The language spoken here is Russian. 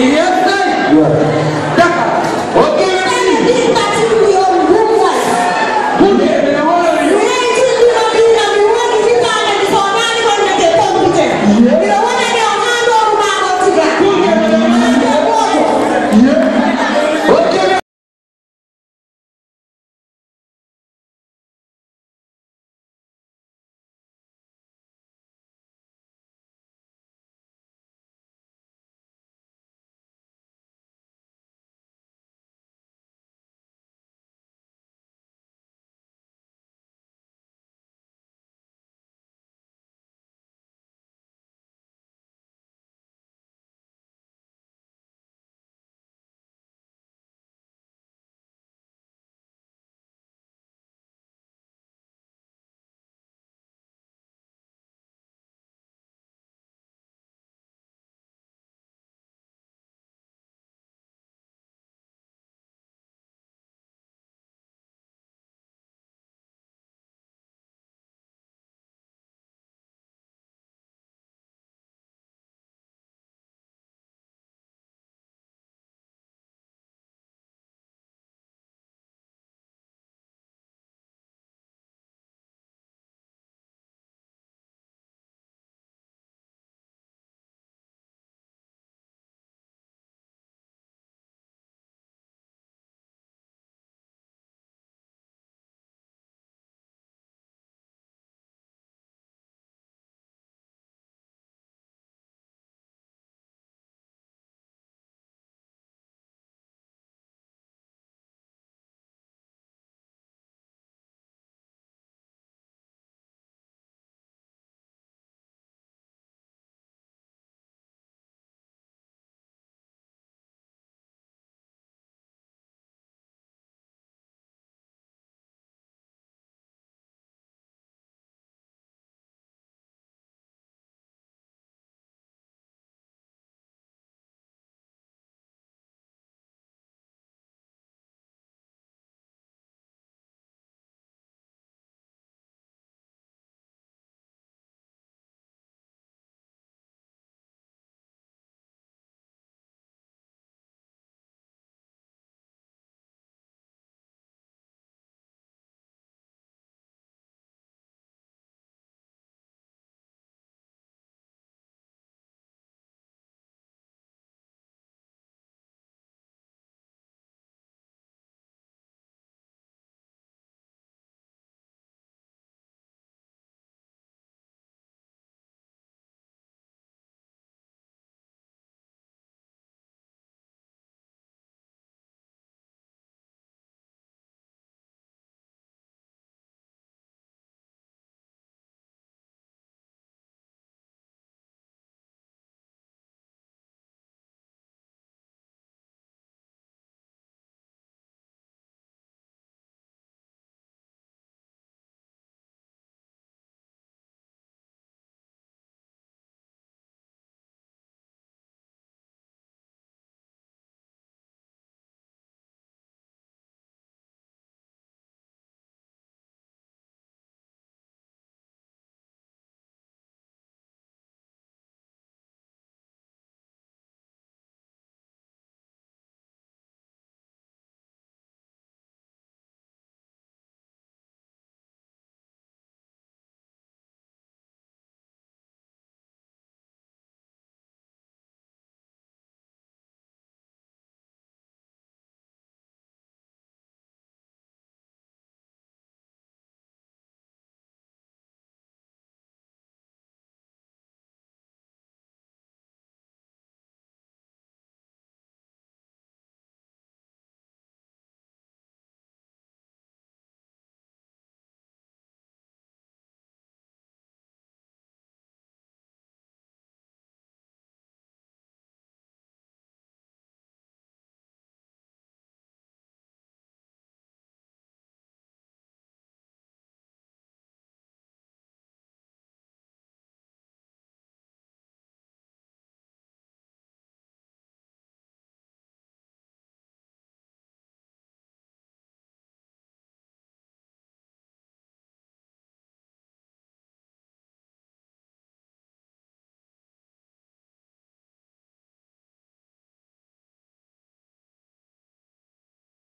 Приветствуй!